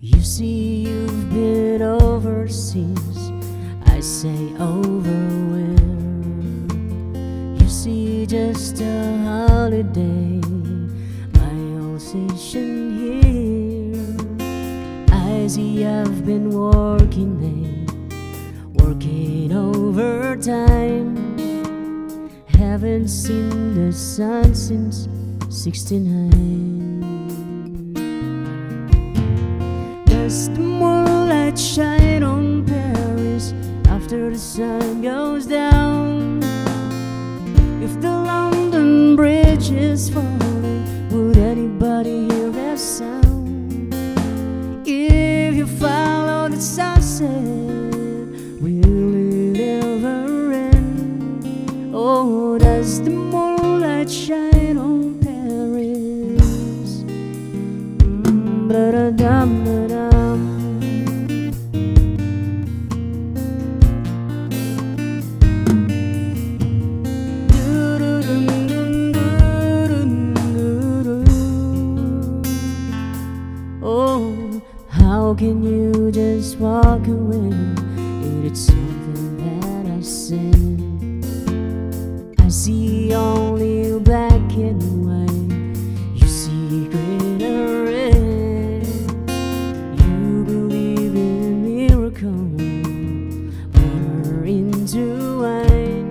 You see, I say over where? You see, just a holiday. My old station here. I see, I've been working late, working overtime. Haven't seen the sun since 69. Does the moonlight shine the sun goes down? If the London Bridge is falling, would anybody hear a sound? If you follow the sunset, will it ever end? Oh, does the moonlight It is something that I said. I see only black and white. You see and red. You believe in miracles, water into wine.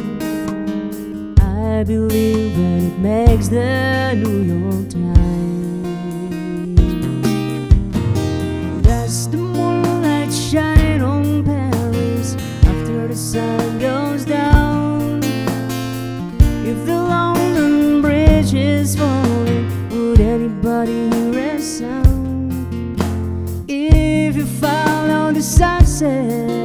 I believe that it makes the New York. Sound? If you follow the sunset,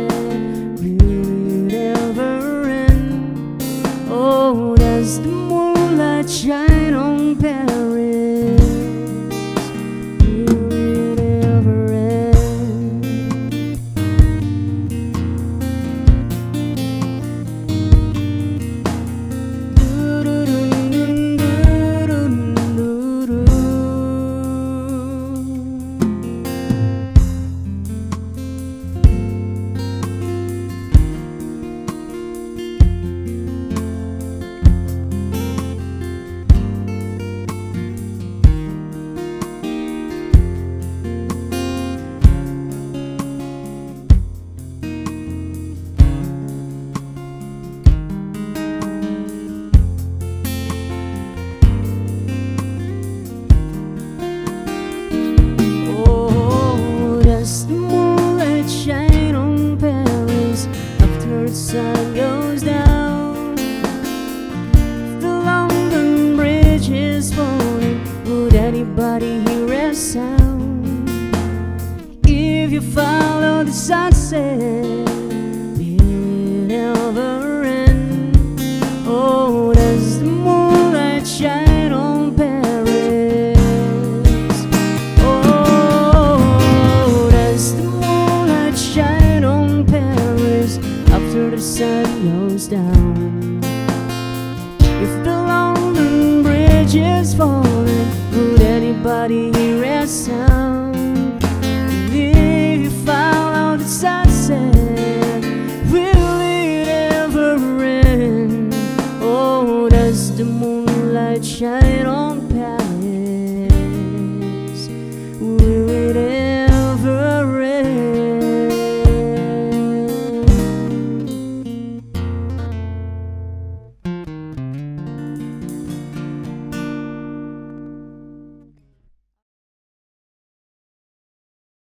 the sun goes down? The London Bridge is falling, would anybody hear a sound? If you follow the sunset, down? If the London Bridge is falling, would anybody